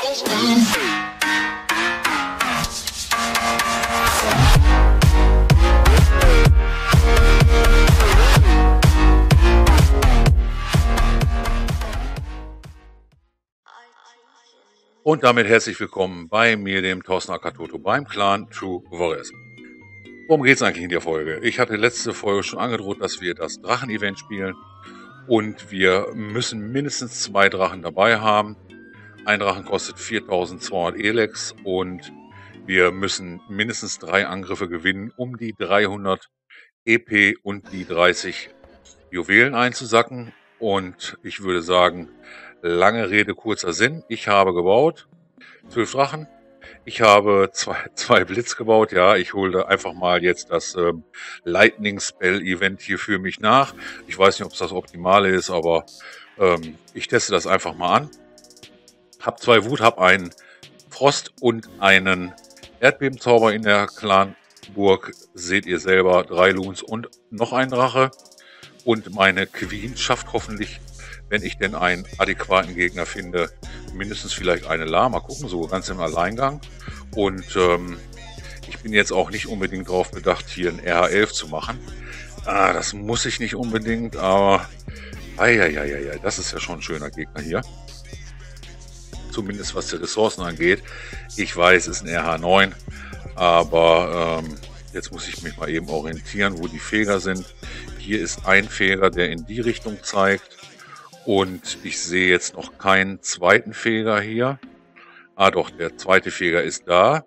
Und damit herzlich willkommen bei mir, dem Thorsten Akatoto, beim Clan True Warriors. Worum geht es eigentlich in der Folge? Ich hatte letzte Folge schon angedroht, dass wir das Drachen-Event spielen. Und wir müssen mindestens zwei Drachen dabei haben. Ein Drachen kostet 4200 Elex und wir müssen mindestens drei Angriffe gewinnen, um die 300 EP und die 30 Juwelen einzusacken. Und ich würde sagen, Lange Rede, kurzer Sinn. Ich habe gebaut. Zwölf Drachen. Ich habe zwei, zwei Blitz gebaut. Ja, ich hole einfach mal jetzt das ähm, Lightning Spell Event hier für mich nach. Ich weiß nicht, ob es das Optimale ist, aber ähm, ich teste das einfach mal an. Hab zwei Wut, hab einen Frost und einen Erdbebenzauber in der Clanburg. Seht ihr selber, drei Loons und noch ein Drache. Und meine Queen schafft hoffentlich wenn ich denn einen adäquaten Gegner finde, mindestens vielleicht eine La. Mal gucken, so ganz im Alleingang. Und ähm, ich bin jetzt auch nicht unbedingt darauf bedacht, hier ein RH11 zu machen. Ah, das muss ich nicht unbedingt, aber eieieiei, das ist ja schon ein schöner Gegner hier. Zumindest was die Ressourcen angeht. Ich weiß, es ist ein RH9, aber ähm, jetzt muss ich mich mal eben orientieren, wo die Feger sind. Hier ist ein Feger, der in die Richtung zeigt. Und ich sehe jetzt noch keinen zweiten Feger hier. Ah doch, der zweite Feger ist da.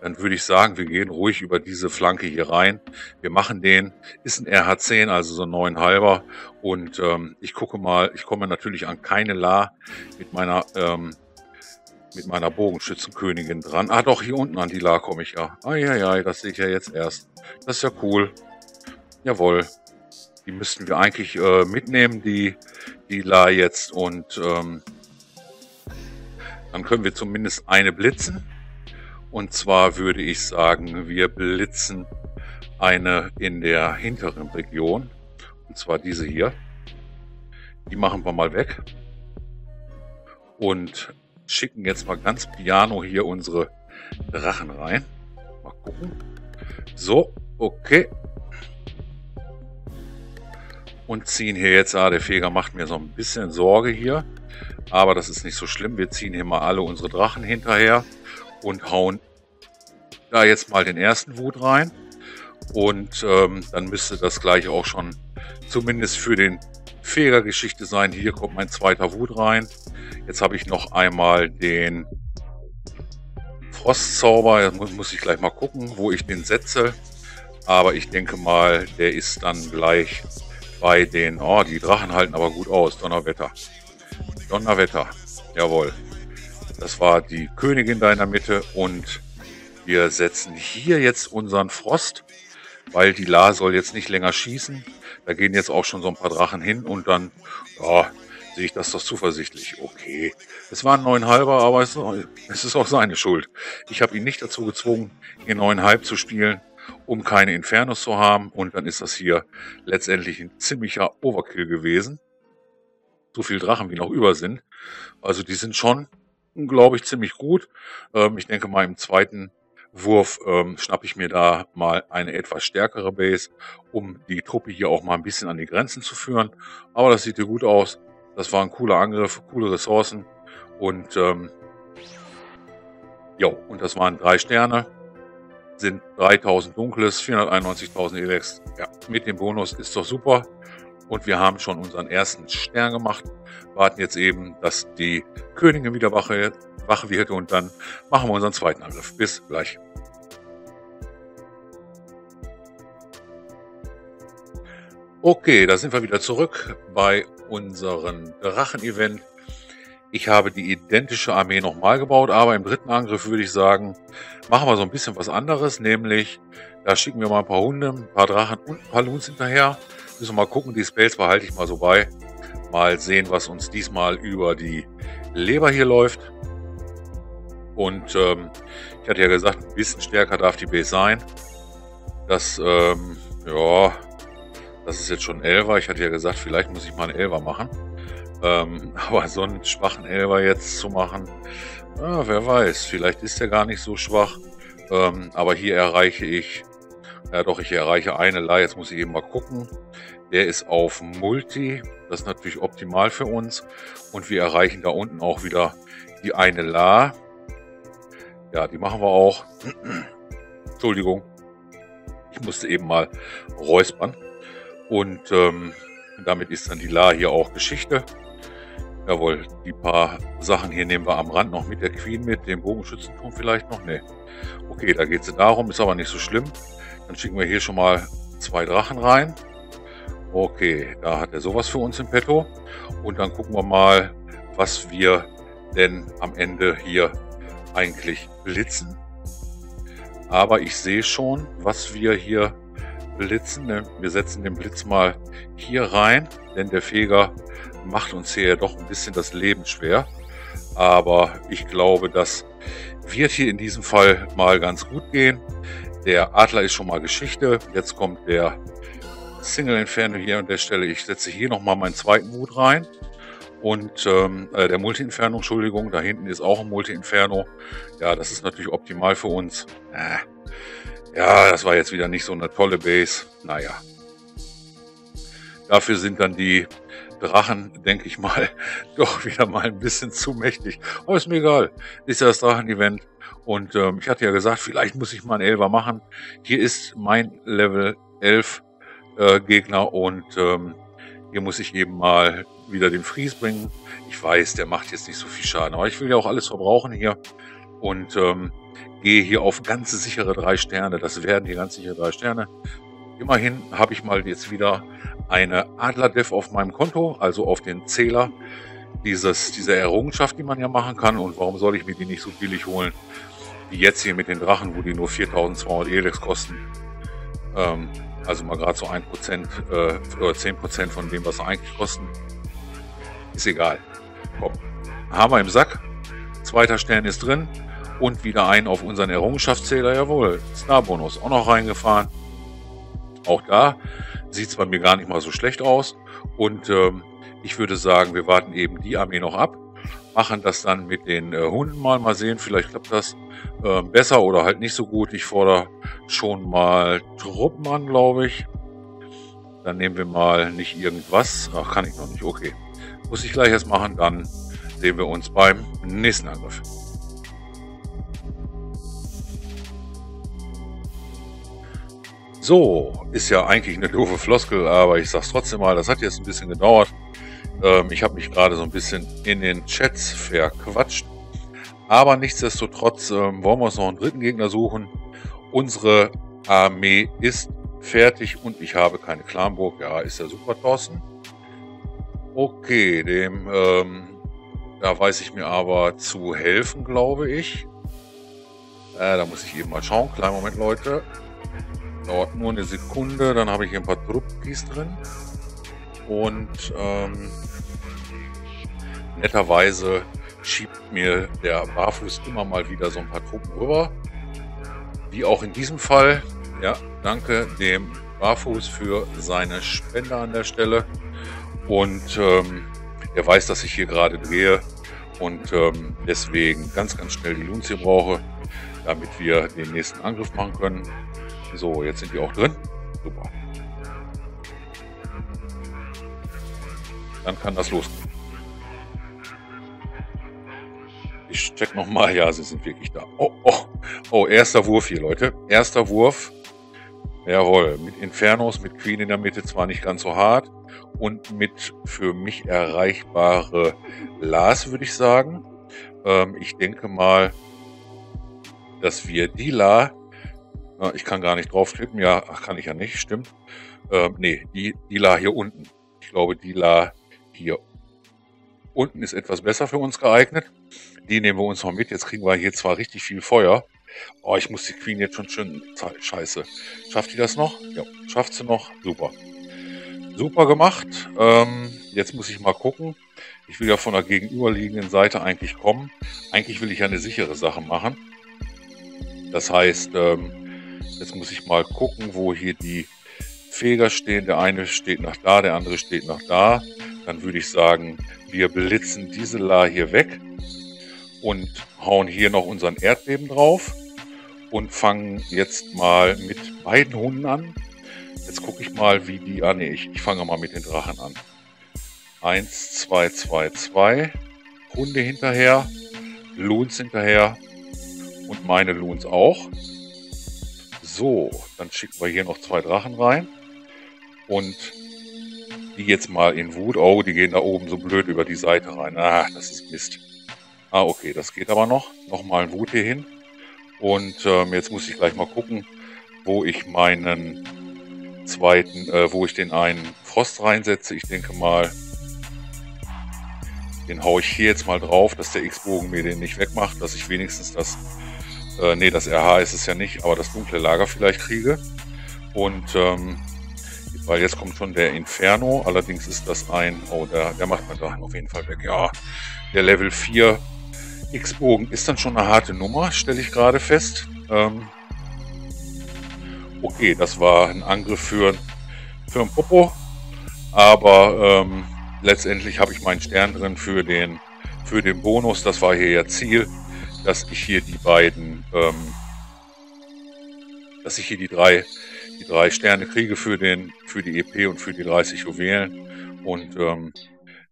Dann würde ich sagen, wir gehen ruhig über diese Flanke hier rein. Wir machen den, ist ein RH10, also so ein 9,5er. Und ähm, ich gucke mal, ich komme natürlich an keine La mit meiner, ähm, mit meiner Bogenschützenkönigin dran. Ah doch, hier unten an die La komme ich ja. Ah ja, ja, das sehe ich ja jetzt erst. Das ist ja cool. Jawohl. Die müssten wir eigentlich äh, mitnehmen, die, die La jetzt. Und ähm, dann können wir zumindest eine blitzen. Und zwar würde ich sagen, wir blitzen eine in der hinteren Region. Und zwar diese hier. Die machen wir mal weg. Und schicken jetzt mal ganz piano hier unsere Drachen rein. Mal gucken. So, okay und ziehen hier jetzt, ah, der Feger macht mir so ein bisschen Sorge hier, aber das ist nicht so schlimm. Wir ziehen hier mal alle unsere Drachen hinterher und hauen da jetzt mal den ersten Wut rein und ähm, dann müsste das gleich auch schon zumindest für den Feger-Geschichte sein. Hier kommt mein zweiter Wut rein. Jetzt habe ich noch einmal den Frostzauber. Jetzt muss, ich gleich mal gucken, wo ich den setze. Aber ich denke mal, der ist dann gleich bei den, oh, die Drachen halten aber gut aus, Donnerwetter. Donnerwetter, jawohl. Das war die Königin da in der Mitte und wir setzen hier jetzt unseren Frost, weil die La soll jetzt nicht länger schießen. Da gehen jetzt auch schon so ein paar Drachen hin und dann, ja, sehe ich das doch zuversichtlich. Okay, es war ein neunhalber, aber es, ist auch seine Schuld. Ich habe ihn nicht dazu gezwungen, hier neunhalb zu spielen um keine Infernos zu haben. Und dann ist das hier letztendlich ein ziemlicher Overkill gewesen. So viel Drachen wie noch über sind. Also die sind schon, glaube ich, ziemlich gut. Ähm, ich denke mal im zweiten Wurf ähm, schnappe ich mir da mal eine etwas stärkere Base, um die Truppe hier auch mal ein bisschen an die Grenzen zu führen. Aber das sieht hier gut aus. Das war ein cooler Angriff, coole Ressourcen. Und ähm, jo, und das waren drei Sterne sind 3000 dunkles, 491.000 Elex. Ja, mit dem Bonus ist doch super. Und wir haben schon unseren ersten Stern gemacht. Warten jetzt eben, dass die Königin wieder wache, wache wird und dann machen wir unseren zweiten Angriff. Bis gleich. Okay, da sind wir wieder zurück bei unserem Drachen-Event. Ich habe die identische Armee nochmal gebaut, aber im dritten Angriff würde ich sagen, machen wir so ein bisschen was anderes, nämlich da schicken wir mal ein paar Hunde, ein paar Drachen und ein paar Loons hinterher. Müssen wir mal gucken, die Spells behalte ich mal so bei. Mal sehen, was uns diesmal über die Leber hier läuft. Und ähm, ich hatte ja gesagt, ein bisschen stärker darf die Base sein. Das, ähm, ja, das ist jetzt schon 11er. Ich hatte ja gesagt, vielleicht muss ich mal einen 11er machen. Ähm, aber so einen schwachen Elber jetzt zu machen, ja, wer weiß, vielleicht ist er gar nicht so schwach. Ähm, aber hier erreiche ich, ja doch, ich erreiche eine La. Jetzt muss ich eben mal gucken. Der ist auf Multi. Das ist natürlich optimal für uns. Und wir erreichen da unten auch wieder die eine La. Ja, die machen wir auch. Entschuldigung. Ich musste eben mal räuspern. Und ähm, damit ist dann die La hier auch Geschichte. Jawohl, die paar Sachen hier nehmen wir am Rand noch mit der Queen mit, dem Bogenschützenturm vielleicht noch. Ne. Okay, da geht es darum, ist aber nicht so schlimm. Dann schicken wir hier schon mal zwei Drachen rein. Okay, da hat er sowas für uns im Petto. Und dann gucken wir mal, was wir denn am Ende hier eigentlich blitzen. Aber ich sehe schon, was wir hier blitzen. Wir setzen den Blitz mal hier rein, denn der Feger macht uns hier ja doch ein bisschen das Leben schwer. Aber ich glaube, das wird hier in diesem Fall mal ganz gut gehen. Der Adler ist schon mal Geschichte. Jetzt kommt der Single Inferno hier an der Stelle. Ich setze hier nochmal meinen zweiten Mut rein. Und ähm, äh, der Multi-Inferno, Entschuldigung, da hinten ist auch ein Multi-Inferno. Ja, das ist natürlich optimal für uns. Äh, ja, das war jetzt wieder nicht so eine tolle Base. Naja. Dafür sind dann die Drachen, denke ich mal, doch wieder mal ein bisschen zu mächtig. Aber ist mir egal. Ist ja das Drachen-Event. Und ähm, ich hatte ja gesagt, vielleicht muss ich mal einen Elfer machen. Hier ist mein Level 11 äh, Gegner und ähm, hier muss ich eben mal wieder den Fries bringen. Ich weiß, der macht jetzt nicht so viel Schaden, aber ich will ja auch alles verbrauchen hier. Und ähm, gehe hier auf ganz sichere drei Sterne. Das werden hier ganz sichere drei Sterne. Immerhin habe ich mal jetzt wieder eine Adler-Dev auf meinem Konto, also auf den Zähler dieses, dieser Errungenschaft, die man ja machen kann. Und warum soll ich mir die nicht so billig holen, wie jetzt hier mit den Drachen, wo die nur 4200 Elex kosten. Ähm, also mal gerade so 1% äh, oder 10% von dem, was sie eigentlich kosten. Ist egal. Komm. Wir im Sack. Zweiter Stern ist drin. Und wieder ein auf unseren Errungenschaftszähler. Jawohl. Star-Bonus auch noch reingefahren. Auch da sieht es bei mir gar nicht mal so schlecht aus. Und ähm, ich würde sagen, wir warten eben die Armee noch ab, machen das dann mit den äh, Hunden mal, mal sehen, vielleicht klappt das äh, besser oder halt nicht so gut. Ich fordere schon mal Truppen an, glaube ich. Dann nehmen wir mal nicht irgendwas. Ach, kann ich noch nicht. Okay. Muss ich gleich erst machen, dann sehen wir uns beim nächsten Angriff. So, ist ja eigentlich eine doofe Floskel, aber ich sag's trotzdem mal, das hat jetzt ein bisschen gedauert. Ähm, ich habe mich gerade so ein bisschen in den Chats verquatscht. Aber nichtsdestotrotz ähm, wollen wir uns noch einen dritten Gegner suchen. Unsere Armee ist fertig und ich habe keine Clanburg. Ja, ist ja super, Thorsten. Okay, dem, ähm, da weiß ich mir aber zu helfen, glaube ich. Äh, da muss ich eben mal schauen. Kleinen Moment, Leute. Dauert nur eine Sekunde, dann habe ich hier ein paar Truppis drin. Und ähm, netterweise schiebt mir der Barfuß immer mal wieder so ein paar Truppen rüber. Wie auch in diesem Fall. Ja, danke dem Barfuß für seine Spende an der Stelle. Und ähm, er weiß, dass ich hier gerade drehe und ähm, deswegen ganz, ganz schnell die Lunz hier brauche, damit wir den nächsten Angriff machen können. So, jetzt sind die auch drin. Super. Dann kann das losgehen. Ich check nochmal. Ja, sie sind wirklich da. Oh, oh, oh, erster Wurf hier, Leute. Erster Wurf. Jawohl, mit Infernos, mit Queen in der Mitte zwar nicht ganz so hart und mit für mich erreichbare Las, würde ich sagen. Ähm, ich denke mal, dass wir die La ich kann gar nicht draufklicken. Ja, ach, kann ich ja nicht, stimmt. Ähm, nee, die, die La hier unten. Ich glaube, die La hier unten ist etwas besser für uns geeignet. Die nehmen wir uns noch mit. Jetzt kriegen wir hier zwar richtig viel Feuer. Oh, ich muss die Queen jetzt schon schön... Scheiße. Schafft die das noch? Ja, schafft sie noch. Super. Super gemacht. Ähm, jetzt muss ich mal gucken. Ich will ja von der gegenüberliegenden Seite eigentlich kommen. Eigentlich will ich ja eine sichere Sache machen. Das heißt, ähm, Jetzt muss ich mal gucken, wo hier die Feger stehen. Der eine steht nach da, der andere steht nach da. dann würde ich sagen, wir blitzen diese La hier weg und hauen hier noch unseren Erdbeben drauf und fangen jetzt mal mit beiden Hunden an. Jetzt gucke ich mal, wie die... Ah, nee, ich, ich fange mal mit den Drachen an. 1, 2, 2, 2. Hunde hinterher. Loons hinterher. Und meine Loons auch. So, dann schicken wir hier noch zwei Drachen rein. Und die jetzt mal in Wut. Oh, die gehen da oben so blöd über die Seite rein. Ah, das ist Mist. Ah, okay, das geht aber noch. Nochmal ein Wut hier hin. Und ähm, jetzt muss ich gleich mal gucken, wo ich meinen zweiten, äh, wo ich den einen Frost reinsetze. Ich denke mal, den haue ich hier jetzt mal drauf, dass der X-Bogen mir den nicht wegmacht, dass ich wenigstens das, äh, nee, das RH ist es ja nicht, aber das dunkle Lager vielleicht kriege. Und ähm, weil jetzt kommt schon der Inferno, allerdings ist das ein, oh, der, der macht man da auf jeden Fall weg. Ja, der Level 4 X-Bogen ist dann schon eine harte Nummer, stelle ich gerade fest. Ähm, okay, das war ein Angriff für, für ein Popo, aber ähm, letztendlich habe ich meinen Stern drin für den, für den Bonus. Das war hier ja Ziel, dass ich hier die beiden, ähm, dass ich hier die drei die drei Sterne kriege für, den, für die EP und für die 30 Juwelen. Und ähm,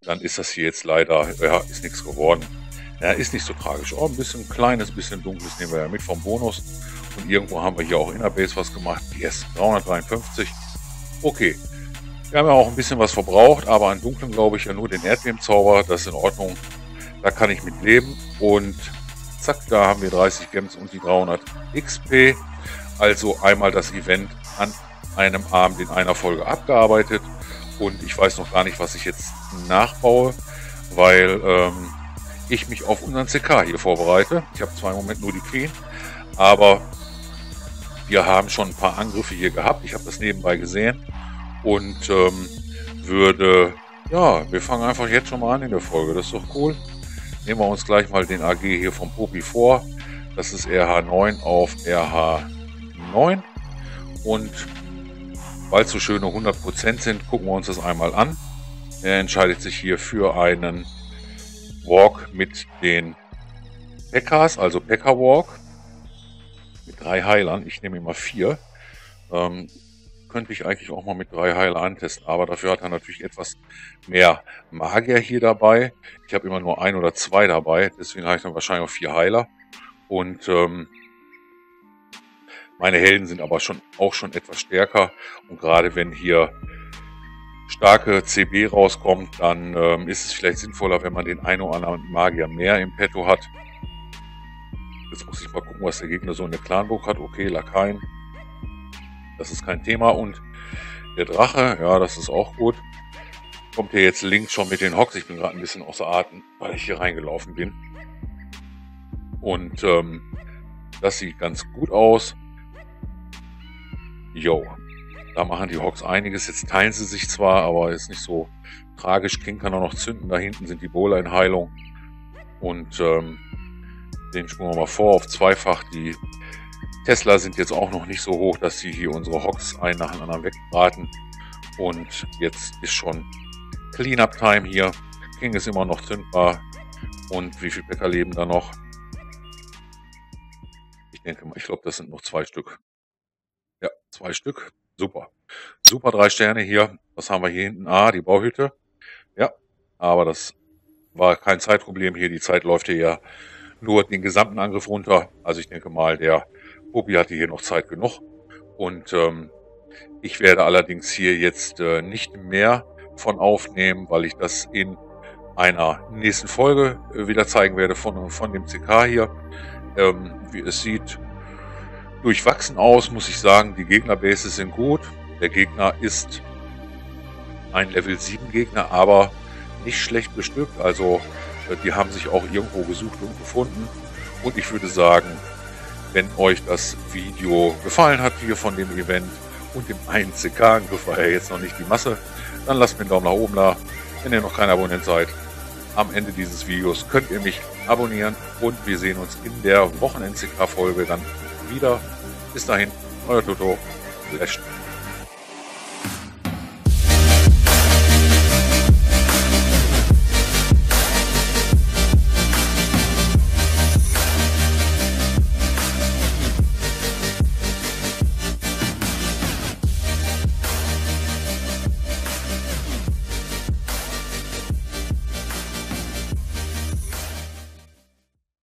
dann ist das hier jetzt leider, ja, ist nichts geworden. Ja, ist nicht so tragisch. Oh, ein bisschen kleines, bisschen dunkles nehmen wir ja mit vom Bonus. Und irgendwo haben wir hier auch Innerbase was gemacht. Yes, 353. Okay. Wir haben ja auch ein bisschen was verbraucht, aber an dunklen glaube ich ja nur den Erdbebenzauber. Das ist in Ordnung. Da kann ich mit leben. Und zack, da haben wir 30 Gems und die 300 XP. Also einmal das Event an einem Abend in einer Folge abgearbeitet und ich weiß noch gar nicht, was ich jetzt nachbaue, weil ähm, ich mich auf unseren CK hier vorbereite. Ich habe zwar im Moment nur die Queen, aber wir haben schon ein paar Angriffe hier gehabt. Ich habe das nebenbei gesehen und ähm, würde, ja, wir fangen einfach jetzt schon mal an in der Folge. Das ist doch cool. Nehmen wir uns gleich mal den AG hier vom Popi vor. Das ist RH9 auf RH9. Und weil es so schöne 100% sind, gucken wir uns das einmal an. Er entscheidet sich hier für einen Walk mit den Packers, also Packer Walk. Mit drei Heilern. Ich nehme immer vier. Ähm, könnte ich eigentlich auch mal mit drei Heiler antesten, aber dafür hat er natürlich etwas mehr Magier hier dabei. Ich habe immer nur ein oder zwei dabei, deswegen habe ich dann wahrscheinlich auch vier Heiler. Und ähm, meine Helden sind aber schon auch schon etwas stärker und gerade wenn hier starke CB rauskommt, dann ähm, ist es vielleicht sinnvoller, wenn man den einen oder anderen Magier mehr im Petto hat. Jetzt muss ich mal gucken, was der Gegner so in der Clanburg hat. Okay, Lakaien. Das ist kein Thema. Und der Drache, ja, das ist auch gut. Kommt hier jetzt links schon mit den Hocks. Ich bin gerade ein bisschen außer Atem, weil ich hier reingelaufen bin. Und ähm, das sieht ganz gut aus. Jo, da machen die Hawks einiges. Jetzt teilen sie sich zwar, aber ist nicht so tragisch. King kann auch noch zünden. Da hinten sind die Bowler in Heilung. Und ähm, den springen wir mal vor auf zweifach. Die Tesla sind jetzt auch noch nicht so hoch, dass sie hier unsere Hawks ein nach dem anderen wegbraten. Und jetzt ist schon Cleanup-Time hier. King ist immer noch zündbar. Und wie viele Bäcker leben da noch? Ich denke mal, ich glaube, das sind noch zwei Stück. Ja, zwei Stück. Super. Super drei Sterne hier. Was haben wir hier hinten? Ah, die Bauhütte. Ja, aber das war kein Zeitproblem hier. Die Zeit läuft hier ja nur den gesamten Angriff runter. Also ich denke mal, der Puppi hatte hier noch Zeit genug. Und ähm, ich werde allerdings hier jetzt äh, nicht mehr von aufnehmen, weil ich das in einer nächsten Folge äh, wieder zeigen werde von, von dem CK hier. Ähm, wie es sieht, durchwachsen aus, muss ich sagen. Die Gegnerbases sind gut. Der Gegner ist ein Level 7 Gegner, aber nicht schlecht bestückt. Also äh, die haben sich auch irgendwo gesucht und gefunden. Und ich würde sagen, wenn euch das Video gefallen hat hier von dem Event und dem 1CK-Angriff war ja jetzt noch nicht die Masse, dann lasst mir einen Daumen nach oben da. Wenn ihr noch kein Abonnent seid, am Ende dieses Videos könnt ihr mich abonnieren und wir sehen uns in der Wochen-NCK-Folge dann wieder. Bis dahin, euer Toto. Flash.